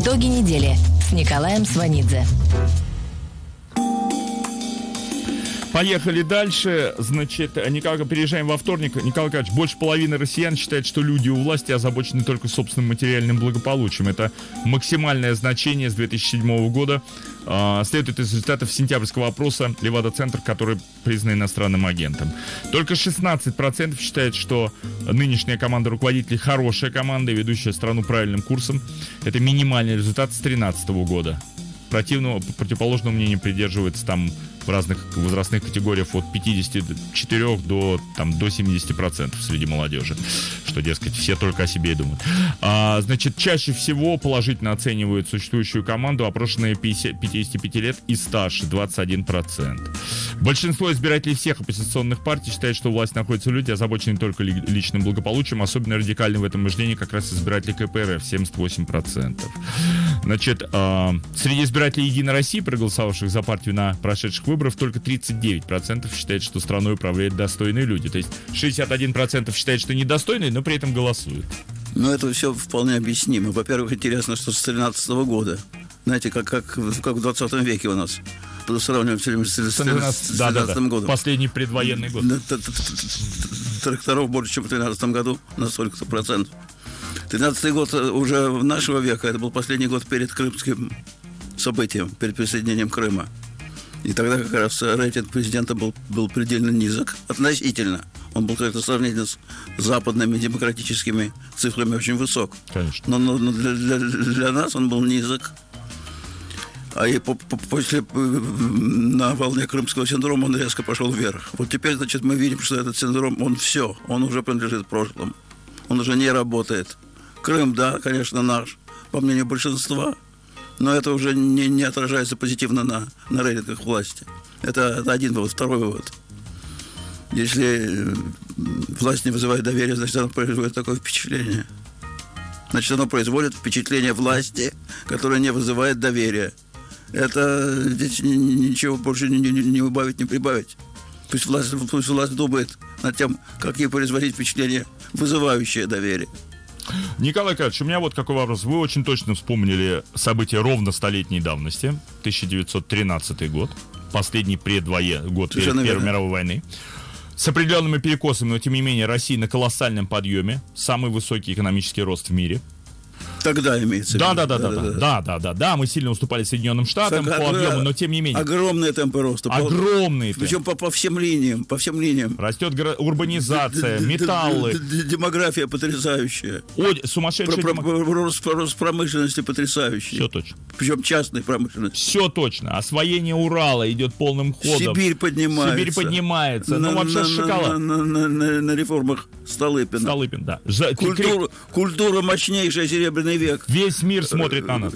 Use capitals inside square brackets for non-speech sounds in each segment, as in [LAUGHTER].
Итоги недели с Николаем Сванидзе. Поехали дальше. Значит, Николай, переезжаем во вторник. Николай Николаевич, больше половины россиян считает, что люди у власти озабочены только собственным материальным благополучием. Это максимальное значение с 2007 года. А, следует из результатов сентябрьского опроса Левада-центр, который признан иностранным агентом. Только 16% считают, что нынешняя команда руководителей хорошая команда, ведущая страну правильным курсом. Это минимальный результат с 2013 года противного, противоположного мнения придерживается там в разных возрастных категориях от 54 до, там, до 70 процентов среди молодежи. Что, дескать, все только о себе и думают. А, значит, чаще всего положительно оценивают существующую команду опрошенные 50, 55 лет и старше, 21 процент. Большинство избирателей всех оппозиционных партий считает, что власть находится в люди, озабочены только личным благополучием. Особенно радикальны в этом мышлении как раз избиратели КПРФ, 78 процентов. Значит, а, среди избирателей Единой России, проголосовавших за партию на прошедших выборах, только 39% считает, что страной управляют достойные люди. То есть 61% считает, что недостойные, но при этом голосуют. Ну, это все вполне объяснимо. Во-первых, интересно, что с 13 года. Знаете, как, как, как в 20 веке у нас сравниваем все время с 13 да, да, да. годом. Последний предвоенный год. Тракторов больше, чем в 13 году на столько-то процентов. 13 год уже нашего века, это был последний год перед крымским событием, перед присоединением Крыма. И тогда как раз рейтинг президента был, был предельно низок относительно. Он был как-то сравнительно с западными демократическими цифрами очень высок. Конечно. Но, но для, для, для нас он был низок. А и по, по, после на волне крымского синдрома он резко пошел вверх. Вот теперь, значит, мы видим, что этот синдром, он все, он уже принадлежит прошлому. Он уже не работает. Крым, да, конечно, наш, по мнению большинства – но это уже не, не отражается позитивно на, на рейтингах власти. Это, это один вывод. Второй вывод. Если власть не вызывает доверия, значит, она производит такое впечатление. Значит, оно производит впечатление власти, которое не вызывает доверия. Это здесь ничего больше не, не, не убавить, не прибавить. Пусть власть, пусть власть думает над тем, как ей производить впечатление, вызывающее доверие. Николай Карлович, у меня вот какой вопрос. Вы очень точно вспомнили события ровно столетней давности, 1913 год, последний предвоенный год перед Первой верно. мировой войны. С определенными перекосами, но тем не менее Россия на колоссальном подъеме, самый высокий экономический рост в мире – Тогда имеется да, да, да, да, да, да, да, да, да, мы сильно уступали Соединенным Штатам так, по объему, но тем не менее. Огромные темпы роста. Огромные. Причем по, по всем линиям, по всем линиям. Растет урбанизация, металлы. Демография потрясающая. Ой, сумасшедшая Рост промышленности потрясающий. Все точно. Причем частной промышленности. Все точно. Освоение Урала идет полным ходом. Сибирь поднимается. Сибирь поднимается. Ну, вообще шоколад. На реформах Столыпина. Столыпин, да. Культура мощнейшая серебряная серебряный век. Весь мир смотрит на нас.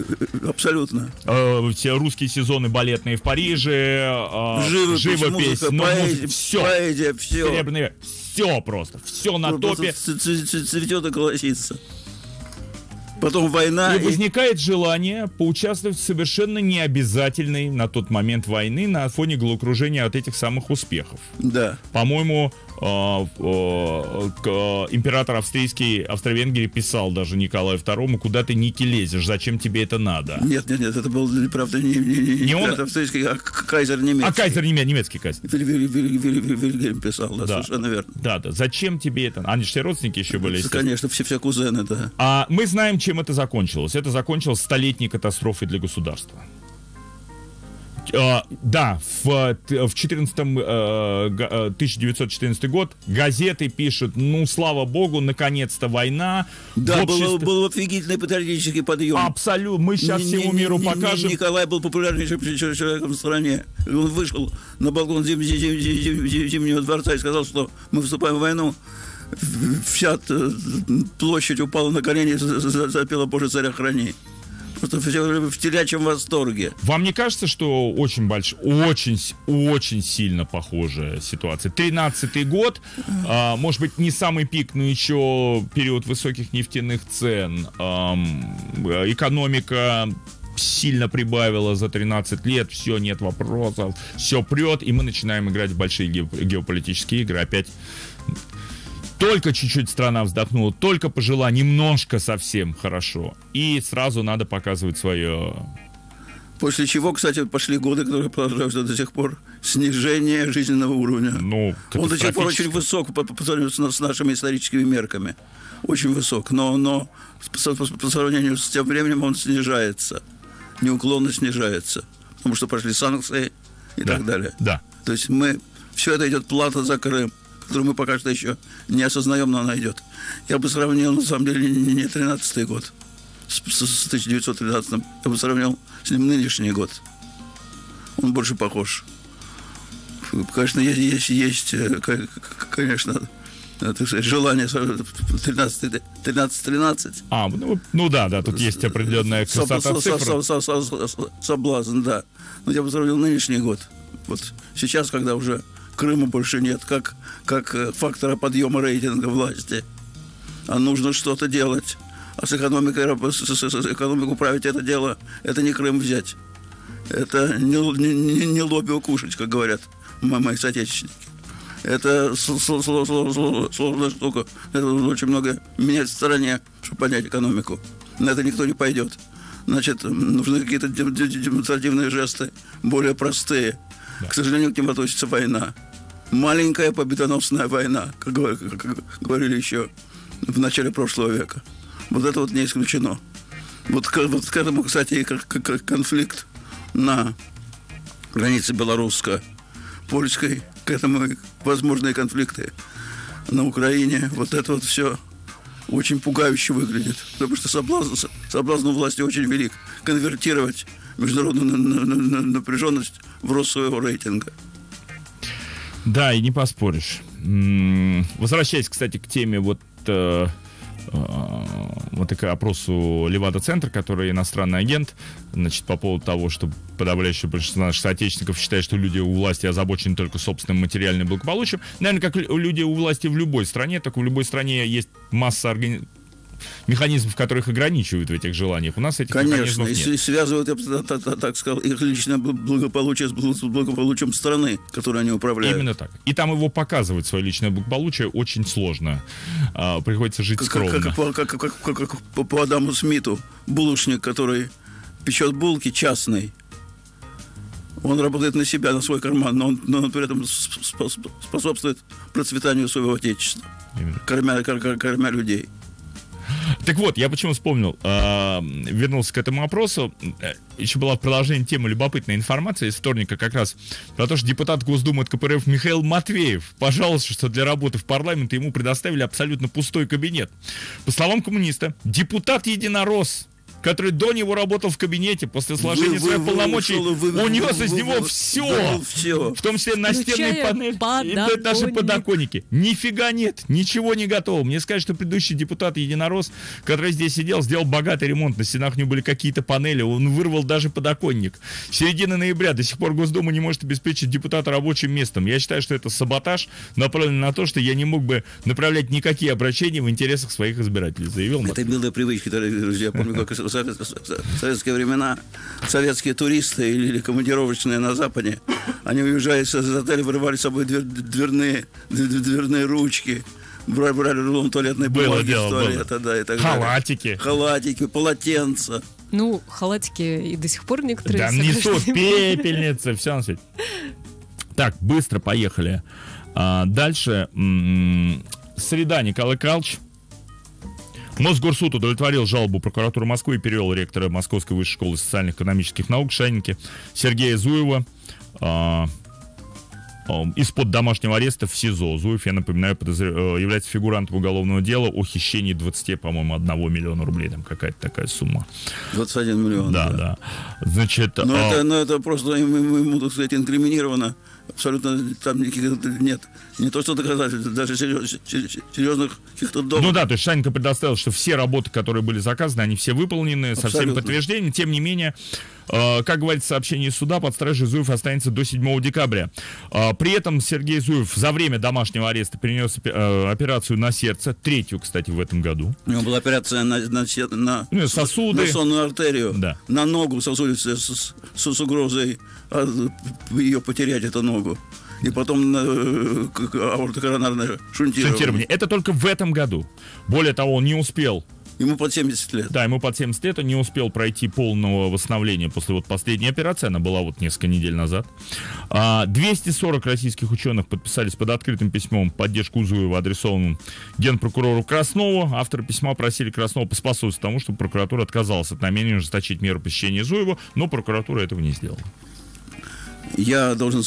Абсолютно. Э, все русские сезоны балетные в Париже, э, живопись, живопись музыка, ну, поэзия, все. Поэзия, все. Серебряный век. Все просто. Все на ну, топе. Цветет и колосится. Потом война. И, и возникает желание поучаствовать в совершенно необязательной на тот момент войны на фоне головокружения от этих самых успехов. Да. По-моему, император австрийский, Австро-Венгрии писал даже Николаю II, куда ты Ники лезешь, зачем тебе это надо? Нет, нет, нет, это был, правда, не, не, не он? австрийский, а кайзер немецкий. А кайзер немецкий, немецкий кайзер. Вильгельм писал, да, да, совершенно верно. Да, да, зачем тебе это? Они же все родственники еще были. Конечно, все, все кузены, да. А мы знаем, чем это закончилось. Это закончилось столетней катастрофой для государства. Uh, да, в, в 14, uh, 1914 год газеты пишут, ну, слава богу, наконец-то война. Да, обществе... был, был офигительный патриотический подъем. Абсолютно, мы сейчас не, всему миру не, покажем. Николай был популярнейшим человеком в стране. Он вышел на балкон зим, зим, зим, зим, зим, Зимнего дворца и сказал, что мы вступаем в войну. Вся площадь упала на колени, запела «Боже, царя храни» просто в телячьем восторге. Вам не кажется, что очень большой, очень, очень сильно похожая ситуация? Тринадцатый год, а, может быть, не самый пик, но еще период высоких нефтяных цен, а, экономика сильно прибавила за 13 лет, все, нет вопросов, все прет, и мы начинаем играть в большие геополитические игры опять только чуть-чуть страна вздохнула, только пожила немножко совсем хорошо. И сразу надо показывать свое После чего, кстати, пошли годы, которые продолжаются до сих пор, снижение жизненного уровня. Ну, Он до сих пор очень высок по, по сравнению с, нашими историческими мерками. Очень высок. Но, но по, по, по сравнению с тем временем он снижается. Неуклонно снижается. Потому что пошли санкции и да, так далее. Да. То есть мы... Все это идет плата за Крым, которую мы пока что еще не осознаем, но она идет. Я бы сравнил, на самом деле, не 13-й год с, с 1913 я бы сравнил с ним нынешний год. Он больше похож. Конечно, есть, есть, есть э, конечно, так сказать, желание 13-13. А, ну, ну да, да, тут есть определенная красота цифр. Соблазн, да. Но я бы сравнил нынешний год. Вот сейчас, когда уже Крыма больше нет, как, как э, фактора подъема рейтинга власти, а нужно что-то делать. А с экономикой, с, с, с экономику править это дело, это не Крым взять. Это не, не, не лобби укушать, как говорят мои соотечественники. Это сложная штука. Это очень много менять в стороне, чтобы понять экономику. На это никто не пойдет. Значит, нужны какие-то демонстративные жесты, более простые. Да. К сожалению, к ним относится война. Маленькая победоносная война, как говорили еще в начале прошлого века. Вот это вот не исключено. Вот, вот к этому, кстати, как, как конфликт на границе белорусско-польской, к этому возможные конфликты на Украине. Вот это вот все очень пугающе выглядит. Потому что соблазн, соблазн у власти очень велик. Конвертировать международную напряженность в рост своего рейтинга. Да, и не поспоришь. Возвращаясь, кстати, к теме вот э, Э, вот такой опросу Левада-центр, который иностранный агент, значит, по поводу того, что подавляющее большинство наших соотечественников считает, что люди у власти озабочены только собственным материальным благополучием. Наверное, как люди у власти в любой стране, так в любой стране есть масса организаций механизмов, которых ограничивают в этих желаниях. У нас этих Конечно, механизмов нет. и связывают, я бы так, так сказал, их личное благополучие с благополучием страны, которой они управляют. Именно так. И там его показывать, свое личное благополучие, очень сложно. А, приходится жить как, скромно. Как, как, как, как, как, как по, по Адаму Смиту, булочник, который печет булки частный, он работает на себя, на свой карман, но он, но он при этом способствует процветанию своего отечества, кормя, кормя, кормя людей. Так вот, я почему вспомнил, э, вернулся к этому вопросу. Еще была в продолжении темы любопытная информация из вторника как раз про то, что депутат Госдумы от КПРФ Михаил Матвеев пожаловался, что для работы в парламенте ему предоставили абсолютно пустой кабинет. По словам коммуниста, депутат единорос который до него работал в кабинете после сложения вы, своих вы, полномочий, вы, вы, унес вы, из него вы, все, все, в том числе настенные панели, и даже подоконники. Нифига нет, ничего не готово. Мне сказали, что предыдущий депутат Единорос, который здесь сидел, сделал богатый ремонт, на стенах у него были какие-то панели, он вырвал даже подоконник. В середине ноября до сих пор Госдума не может обеспечить депутата рабочим местом. Я считаю, что это саботаж, направленный на то, что я не мог бы направлять никакие обращения в интересах своих избирателей, заявил. Это милая привычка, друзья. Я помню, как в советские времена советские туристы или командировочные на Западе, они уезжая из отеля, вырывали с собой дверь, дверные, дверные ручки, брали, брали рулон туалетной бумаги дело, туалета, да, и так Халатики. Далее. Халатики, полотенца. Ну, халатики и до сих пор некоторые... Да, несут пепельницы, все на свете. Так, быстро поехали. А, дальше. Среда, Николай Калч. Мосгорсуд удовлетворил жалобу прокуратуры Москвы и перевел ректора Московской высшей школы социальных-экономических наук Шайники Сергея Зуева э, э, из-под домашнего ареста в СИЗО. Зуев, я напоминаю, подозр... Э, является фигурантом уголовного дела о хищении 20, по-моему, 1 миллиона рублей. Там какая-то такая сумма. 21 миллион. Да, да. да. Значит, но, а... это, но это просто ему, ему, так сказать, инкриминировано абсолютно там никаких нет. Не то, что доказательств, даже серьез, серьезных каких-то доводов. Ну да, то есть Шанька предоставил, что все работы, которые были заказаны, они все выполнены абсолютно. со всеми подтверждениями. Тем не менее, э, как говорится в сообщении суда, под стражей Зуев останется до 7 декабря. Э, при этом Сергей Зуев за время домашнего ареста перенес э, операцию на сердце, третью, кстати, в этом году. У него была операция на, на, на, ну, сосуды. на сонную артерию, да. на ногу сосудистую с, с, с угрозой а, ее потерять, эту ногу. И потом э, аортокоронарное шунтирование. шунтирование. Это только в этом году. Более того, он не успел Ему под 70 лет. Да, ему под 70 лет, он не успел пройти полного восстановления после вот последней операции, она была вот несколько недель назад. 240 а, российских ученых подписались под открытым письмом поддержку Зуева, адресованным генпрокурору Краснову. Авторы письма просили Краснова поспособствовать тому, чтобы прокуратура отказалась от намерения ужесточить меру посещения Зуева, но прокуратура этого не сделала. Я должен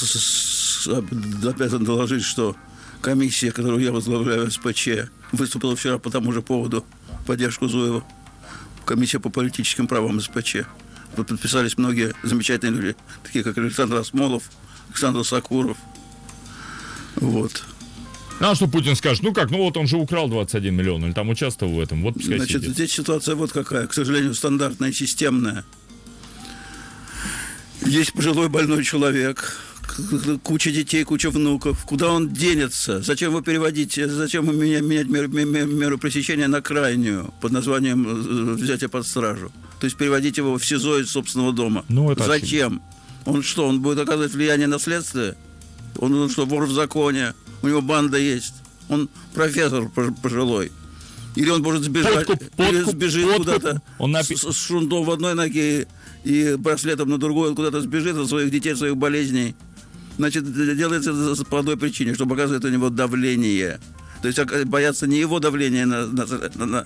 обязан доложить, что комиссия, которую я возглавляю, СПЧ, выступила вчера по тому же поводу поддержку Зуева. Комиссия по политическим правам СПЧ. Подписались многие замечательные люди, такие как Александр Осмолов, Александр Сакуров. Вот. А что Путин скажет? Ну как, ну вот он же украл 21 миллион, или там участвовал в этом. Вот пускай Значит, сидит. здесь ситуация вот какая, к сожалению, стандартная, системная. Есть пожилой больной человек, куча детей, куча внуков. Куда он денется? Зачем его переводить? Зачем менять, менять меру, меру пресечения на крайнюю под названием э, взятие под стражу? То есть переводить его в СИЗО из собственного дома. Ну, это Зачем? Он что, он будет оказывать влияние на следствие? Он, он что, вор в законе? У него банда есть. Он профессор пожилой. Или он может сбежать, подкуп, подкуп, или сбежит куда-то он напи... с, с шундом в одной ноге и браслетом на другой, он куда-то сбежит от своих детей, своих болезней. Значит, делается по одной причине, чтобы показывать у него давление. То есть боятся не его давления на, на, на, на,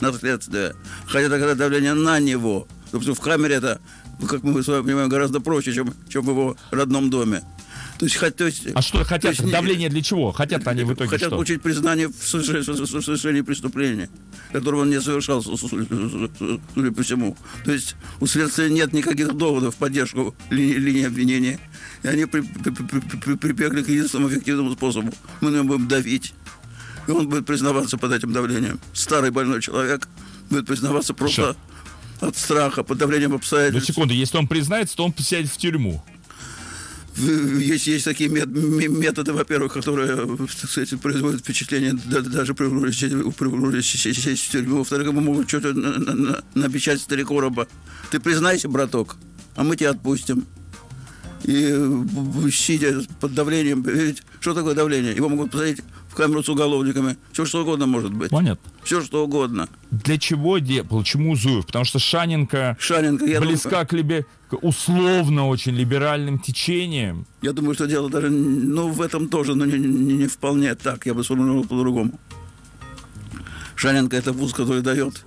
на следствие, хотя тогда давление на него. Потому что в камере это, как мы с вами понимаем, гораздо проще, чем, чем в его родном доме. То есть, то есть, а что хотят? Есть, давление для чего? Хотят они в итоге Хотят что? получить признание в совершении преступления, которого он не совершал, судя по всему. То есть у следствия нет никаких доводов в поддержку линии, линии обвинения. И они при, при, при, прибегли к единственному эффективному способу. Мы на него будем давить. И он будет признаваться под этим давлением. Старый больной человек будет признаваться просто Что? от страха, под давлением обстоятельств. Ну, секунду, если он признается, то он сядет в тюрьму есть, есть такие методы, во-первых, которые, кстати, производят впечатление даже при в тюрьму. Во-вторых, мы могут что-то напечатать старикороба. Ты признайся, браток, а мы тебя отпустим. И сидя под давлением, ведь что такое давление? Его могут посадить камеру с уголовниками. Все что угодно может быть. Понятно. Все что угодно. Для чего де? Почему Зуев? Потому что Шаненко, Шаненко я близка думаю, к, либе, к условно очень либеральным течениям. Я думаю, что дело даже ну, в этом тоже, но не, не, не вполне так. Я бы сформулировал по-другому. Шаненко это вуз, который дает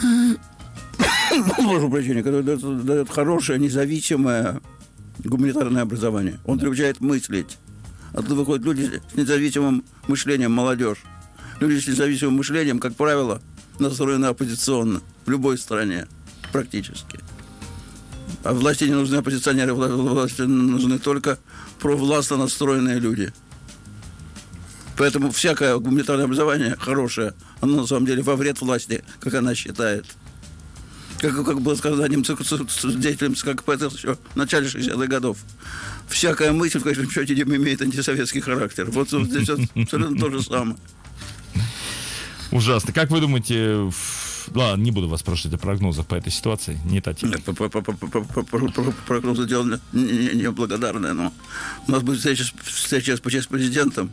[COUGHS] прошу прощения, который дает, дает хорошее, независимое гуманитарное образование. Он приучает мыслить. Оттуда выходят люди с независимым мышлением, молодежь. Люди с независимым мышлением, как правило, настроены оппозиционно в любой стране, практически. А власти не нужны оппозиционеры, власти нужны только провластно настроенные люди. Поэтому всякое гуманитарное образование хорошее, оно на самом деле во вред власти, как она считает. Как, как было сказано одним деятелем СККПТ еще в начале 60-х годов всякая мысль в конечном счете имеет антисоветский характер. Вот здесь абсолютно то же самое. Ужасно. Как вы думаете, Ладно, не буду вас спрашивать о прогнозах по этой ситуации. Не та тема. Прогнозы дело неблагодарное, но у нас будет встреча, встреча с президентом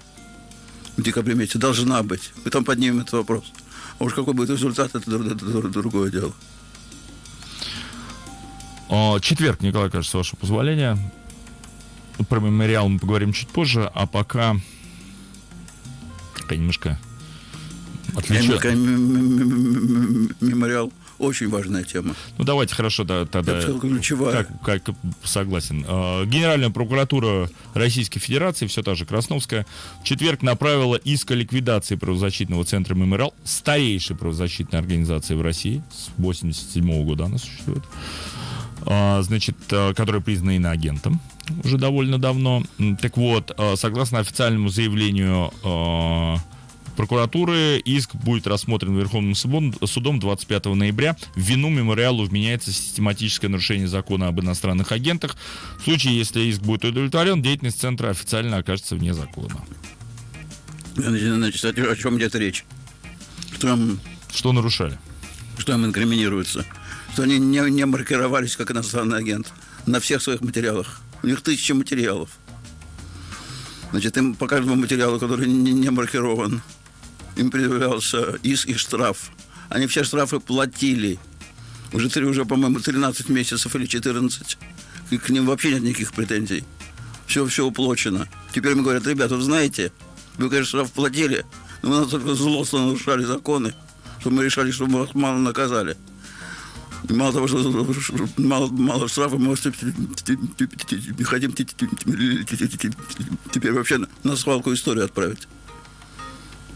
в декабре месяце. Должна быть. И там поднимем этот вопрос. А уж какой будет результат, это другое дело. Четверг, Николай, кажется, с вашего позволения. Про мемориал мы поговорим чуть позже, а пока такая немножко отличается. Мемориал очень важная тема. Ну давайте хорошо да, тогда. Это ключевая. Как, как согласен. А, Генеральная прокуратура Российской Федерации, все та же Красновская, в четверг направила иск о ликвидации правозащитного центра «Мемориал», старейшей правозащитной организации в России, с 87 года она существует, значит, а, которая признана иноагентом уже довольно давно. Так вот, а, согласно официальному заявлению прокуратуры, иск будет рассмотрен Верховным судом 25 ноября. В вину мемориалу вменяется систематическое нарушение закона об иностранных агентах. В случае, если иск будет удовлетворен, деятельность центра официально окажется вне закона. Значит, о чем идет речь? Что, им, что нарушали? Что им инкриминируется? Что они не, не маркировались как иностранный агент на всех своих материалах. У них тысячи материалов. Значит, им по каждому материалу, который не, не маркирован, им предъявлялся иск и штраф. Они все штрафы платили. Уже, три, уже по-моему, 13 месяцев или 14. И к ним вообще нет никаких претензий. Все, все уплочено. Теперь мне говорят, ребята, вы знаете, вы, конечно, штраф платили, но вы настолько злостно нарушали законы, что мы решали, что мы вас мало наказали. Мало того, что мало, мало штрафа, мы хотим теперь вообще на свалку историю отправить.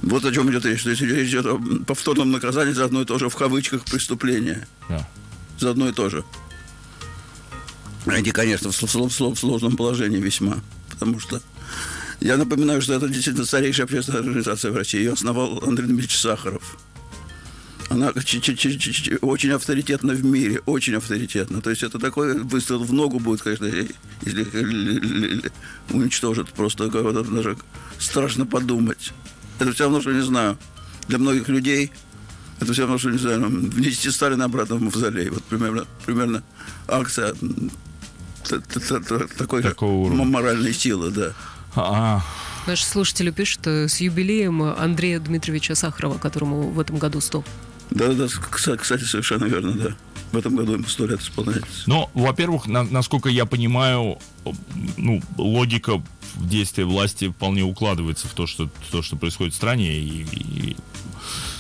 Вот о чем идет речь. То есть речь идет о повторном наказании за одно и то же в кавычках преступление. Да. За одно и то же. Они, конечно, в, слов, в сложном положении весьма. Потому что я напоминаю, что это действительно старейшая общественная организация в России. Ее основал Андрей Дмитриевич Сахаров. Она очень авторитетна в мире, очень авторитетна. То есть это такой выстрел в ногу будет, конечно, если уничтожит. Просто даже страшно подумать. Это все равно, что не знаю. Для многих людей это все равно, что не знаю, внести Сталина обратно в мавзолей. Вот примерно, примерно акция такой моральной силы, да. А-а. Наши слушатели пишут с юбилеем Андрея Дмитриевича Сахарова, которому в этом году 100. Да, да, кстати, совершенно верно, да. В этом году ему сто лет исполняется. Ну, во-первых, на, насколько я понимаю, ну, логика действия власти вполне укладывается в то, что, то, что происходит в стране. И, и,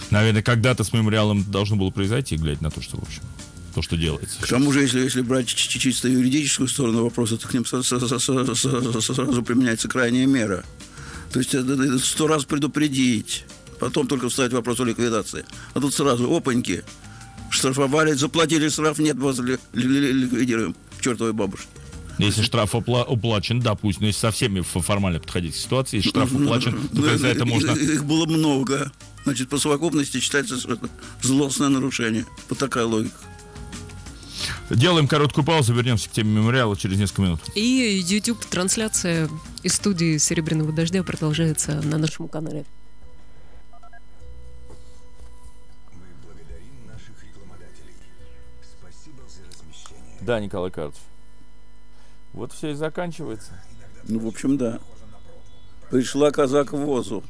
наверное, когда-то с мемориалом должно было произойти, глядя на то, что, в общем, то, что делается. К тому же, если, если брать чисто юридическую сторону вопроса, то к ним сразу применяется крайняя мера. То есть это сто раз предупредить потом только вставить вопрос о ликвидации. А тут сразу, опаньки, штрафовали, заплатили штраф, нет, вас ликвидируем к чертовой бабушке. Если штраф опла- уплачен, да, пусть, но если со всеми формально подходить к ситуации, если штраф уплачен, то за это можно... Их было много. Значит, по совокупности считается злостное нарушение. Вот такая логика. Делаем короткую паузу, вернемся к теме мемориала через несколько минут. И YouTube-трансляция из студии «Серебряного дождя» продолжается на нашем канале. Да, Николай Карлович. Вот все и заканчивается. Ну, в общем, да. Пришла коза к возу.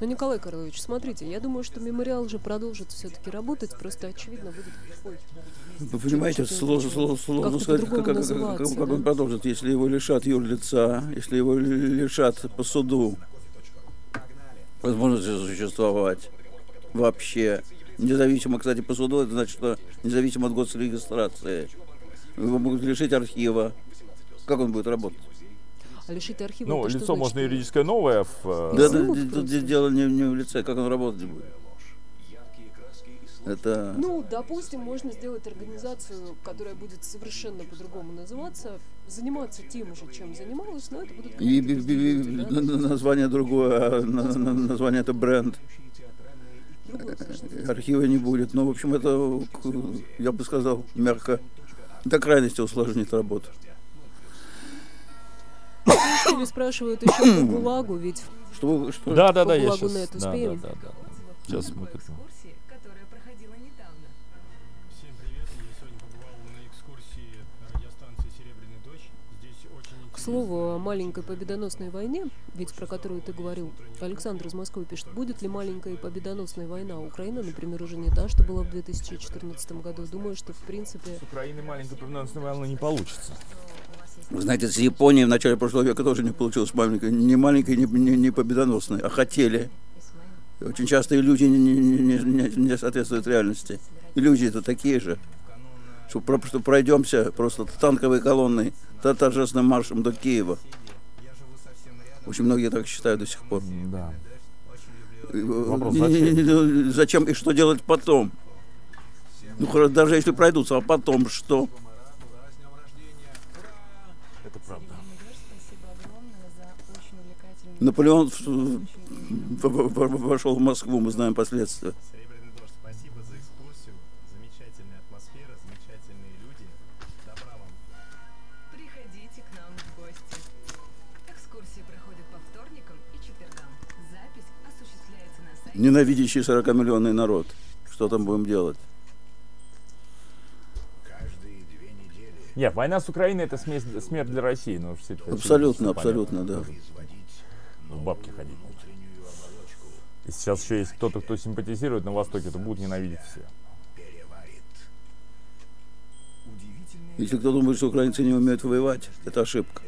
Ну, Николай Карлович, смотрите, я думаю, что мемориал же продолжит все-таки работать, просто очевидно будет... Ой, Вы понимаете, сложно, сложно, сложно сказать, как, как, как, как, как он продолжит, если его лишат юрлица, если его лишат по суду возможности существовать вообще. Независимо, кстати, по суду, это значит, что независимо от госрегистрации. Его могут лишить архива. Как он будет работать? А лишить архива? Ну, лицо значит? можно юридическое новое. В... Э, да, да, тут дело не, не в лице, как он работать будет. Это... Ну, допустим, можно сделать организацию, которая будет совершенно по-другому называться, заниматься тем же, чем занималась, но это будет... И, и, и, да? название другое, а название это бренд архива не будет. Но, в общем, это, я бы сказал, мягко, до крайности усложнит работу. Слушатели спрашивают еще по ГУЛАГу, ведь что, что? Да, да, да, я сейчас, да, да, да, да. Сейчас мы слову о маленькой победоносной войне, ведь про которую ты говорил, Александр из Москвы пишет, будет ли маленькая победоносная война? Украина, например, уже не та, что была в 2014 году. Думаю, что в принципе... С Украиной маленькой победоносной войны не получится. Вы знаете, с Японией в начале прошлого века тоже не получилось маленькой, не маленькой, не, не, не победоносной, а хотели. Очень часто иллюзии не, не, не, не соответствуют реальности. Иллюзии это такие же что, что пройдемся просто танковой колонной торжественным маршем до Киева. Очень многие так считают до сих пор. Да. Вопрос, зачем? зачем и что делать потом? Ну, даже если пройдутся, а потом что? Это правда. Наполеон вошел в Москву, мы знаем последствия. Ненавидящий 40-миллионный народ. Что там будем делать? Нет, война с Украиной это смерть, смерть для России. Ну, все, абсолютно, абсолютно, да. В бабки ходить. И сейчас еще есть кто-то, кто симпатизирует на Востоке, то будут ненавидеть все. Если кто думает, что украинцы не умеют воевать, это ошибка.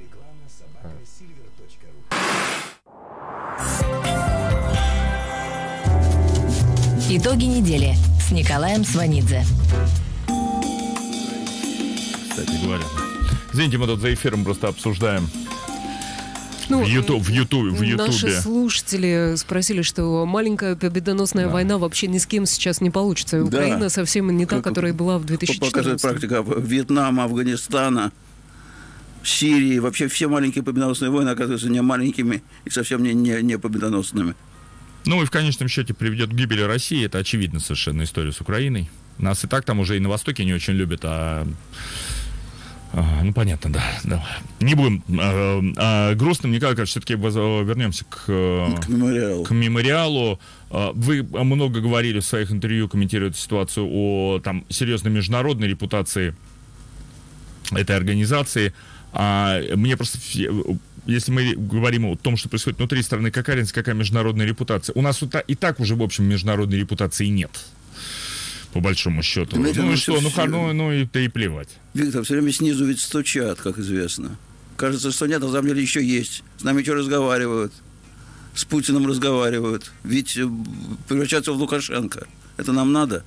Итоги недели с Николаем Сванидзе. Кстати говоря. Извините, мы тут за эфиром просто обсуждаем ну, в YouTube, в YouTube, в YouTube. Наши слушатели спросили, что маленькая победоносная да. война вообще ни с кем сейчас не получится. Да. Украина совсем не та, как, которая была в 2014 Показывает практика Вьетнама, Афганистана, Сирии. Вообще все маленькие победоносные войны оказываются не маленькими и совсем не, не, не победоносными. Ну и в конечном счете приведет к гибели России. Это очевидно совершенно история с Украиной. Нас и так там уже и на Востоке не очень любят, а ну, понятно, да. да. Не будем э, э, грустным, никак, все-таки вернемся к, э, к мемориалу. К мемориалу. Вы много говорили в своих интервью, комментируете ситуацию о там, серьезной международной репутации этой организации. А мне просто если мы говорим о том, что происходит внутри страны, какая разница, какая международная репутация? У нас и так уже, в общем, международной репутации нет. По большому счету. Знаете, ну и что, ну, все... ну, ну и, да и плевать. Виктор, все время снизу ведь стучат, как известно. Кажется, что нет, а на самом деле еще есть. С нами что разговаривают? С Путиным разговаривают. Ведь э, превращаться в Лукашенко. Это нам надо?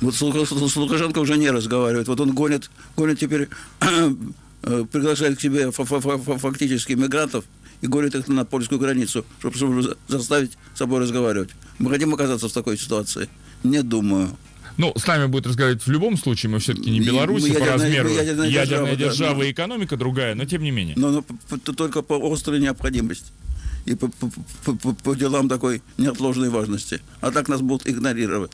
Вот с, Лукашенко уже не разговаривает. Вот он гонит, гонит теперь приглашает к себе фактически мигрантов и гонит их на польскую границу, чтобы заставить с собой разговаривать. Мы хотим оказаться в такой ситуации? Не думаю. Ну, с нами будет разговаривать в любом случае, мы все-таки не Беларусь по ядерная, размеру. Ядерная, ядерная держава, держава да, и экономика другая, но тем не менее. Но, но только по острой необходимости и по, по, по, по делам такой неотложной важности. А так нас будут игнорировать.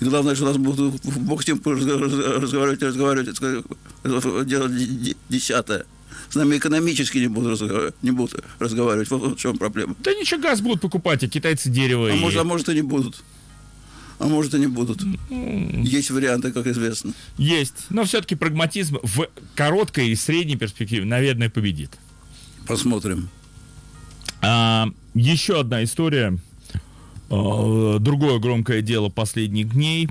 И главное, что нас будут бог с ним разговаривать, разговаривать, делать десятое. С нами экономически не будут, разговаривать, не будут разговаривать. Вот в чем проблема. Да ничего, газ будут покупать, а китайцы дерево. А, и... может, а может и не будут. А может и не будут. Есть варианты, как известно. Есть. Но все-таки прагматизм в короткой и средней перспективе, наверное, победит. Посмотрим. А, еще одна история другое громкое дело последних дней,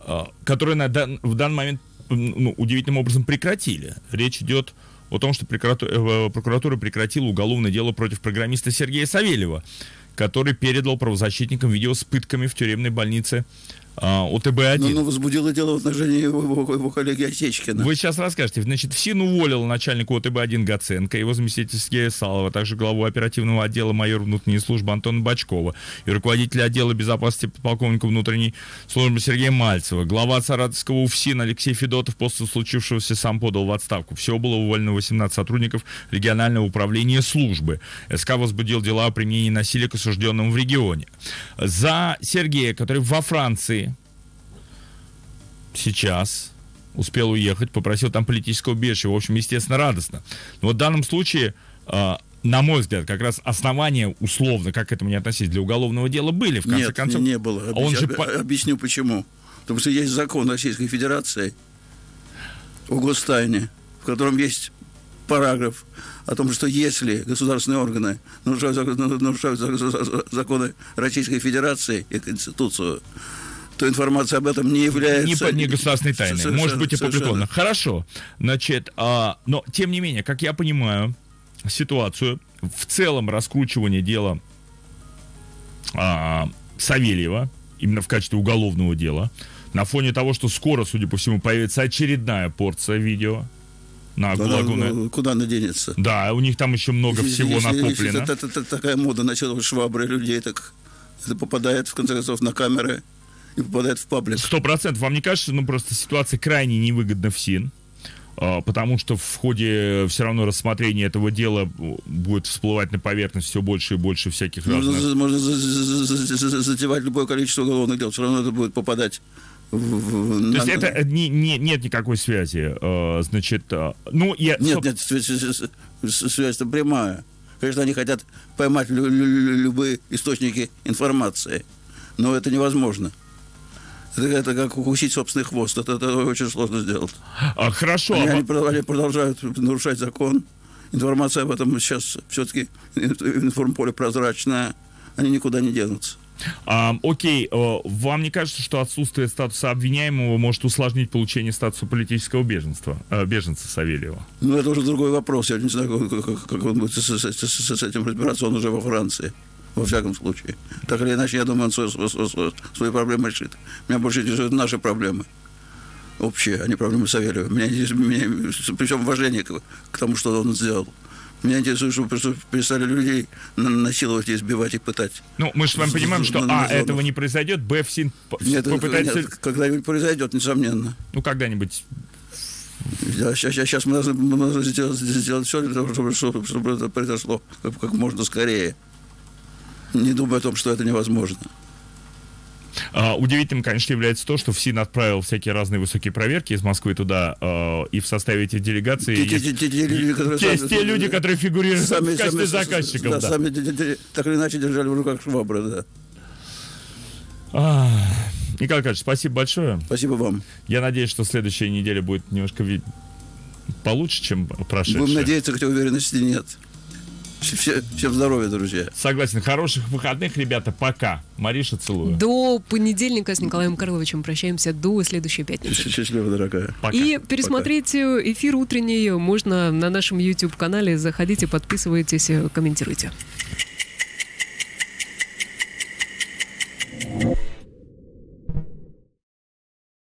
э, которое на дан, в данный момент ну, удивительным образом прекратили. Речь идет о том, что э, прокуратура прекратила уголовное дело против программиста Сергея Савельева, который передал правозащитникам видео с пытками в тюремной больнице а, ОТБ-1. Но, но возбудило дело в отношении его, его, его коллеги Осечкина. Вы сейчас расскажете. Значит, ФСИН уволил начальника ОТБ-1 Гаценко, его заместитель Сергея Салова, также главу оперативного отдела майор внутренней службы Антона Бачкова и руководителя отдела безопасности полковника внутренней службы Сергея Мальцева. Глава Саратовского УФСИН Алексей Федотов после случившегося сам подал в отставку. Всего было уволено 18 сотрудников регионального управления службы. СК возбудил дела о применении насилия к осужденным в регионе. За Сергея, который во Франции сейчас успел уехать, попросил там политического убежища. В общем, естественно, радостно. Но вот в данном случае, э, на мой взгляд, как раз основания условно, как к этому не относить, для уголовного дела были, в конце Нет, концов. не было. Объяс... Он же... Объясню почему. Потому что есть закон Российской Федерации о гостайне, в котором есть параграф о том, что если государственные органы нарушают, нарушают законы Российской Федерации и Конституцию, то информация об этом не является... Не, не государственной тайной, совершенно, может быть опубликована. Хорошо, значит, а, но тем не менее, как я понимаю ситуацию, в целом раскручивание дела а, Савельева, именно в качестве уголовного дела, на фоне того, что скоро, судя по всему, появится очередная порция видео, на да, Гулагуне. Куда она денется? Да, у них там еще много если, всего если, накоплено. Если это, это, это такая мода начала швабры людей, так это попадает, в конце концов, на камеры и попадает в паблик. Сто процентов. Вам не кажется, ну просто ситуация крайне невыгодна в СИН? А, потому что в ходе все равно рассмотрения этого дела будет всплывать на поверхность все больше и больше всяких можно, разных... Можно затевать любое количество уголовных дел, все равно это будет попадать в, То есть это не, не, нет никакой связи, значит, ну я... Нет, нет, связь-то прямая. Конечно, они хотят поймать любые источники информации, но это невозможно Это, как укусить собственный хвост. Это, это очень сложно сделать. А, хорошо. Они, а они продолжают, нарушать закон. Информация об этом сейчас все-таки информполе прозрачная. Они никуда не денутся. а, окей, э, вам не кажется, что отсутствие статуса обвиняемого может усложнить получение статуса политического беженства, э, беженца Савельева? Ну, это уже другой вопрос. Я не знаю, как, как- он будет с- с- с- с этим разбираться. Он уже во Франции. Во всяком случае. Так или иначе, я думаю, он свой- свой- свой- свои проблемы решит. Меня больше интересуют наши проблемы. Общие, а не проблемы Савельева. Меня, интересует- меня, при всем уважении к, к тому, что он сделал. Меня интересует, просто перестали людей на- насиловать, избивать и пытать. Ну, мы же с вами понимаем, что, на- а, зонах. этого не произойдет, б, ФСИН Нет, попытается, нет, когда-нибудь произойдет, несомненно. ну, когда-нибудь Да, сейчас, сейчас мы должны, мы должны сделать, сделать все для того, чтобы, чтобы, это произошло как можно скорее. Не думая о том, что это невозможно. А, удивительным, конечно, является то, что ФСИН отправил всякие разные высокие проверки из Москвы туда, э, и в составе этих делегаций Те- есть те- те- люди, которые те, сами- те люди, которые фигурируют сами- в качестве сами- заказчиков. да, да. сами так или иначе держали в руках швабры, да. А, Николай Николаевич, спасибо большое. Спасибо вам. Я надеюсь, что следующая неделя будет немножко получше, чем прошедшая. Будем надеяться, хотя уверенности нет. Все- всем здоровья, друзья. Согласен. Хороших выходных, ребята. Пока. Мариша, целую. До понедельника с Николаем Карловичем прощаемся до следующей пятницы. Счастливо, дорогая. Пока. И пересмотреть э, эфир утренний можно на нашем YouTube-канале. Заходите, подписывайтесь, э, комментируйте.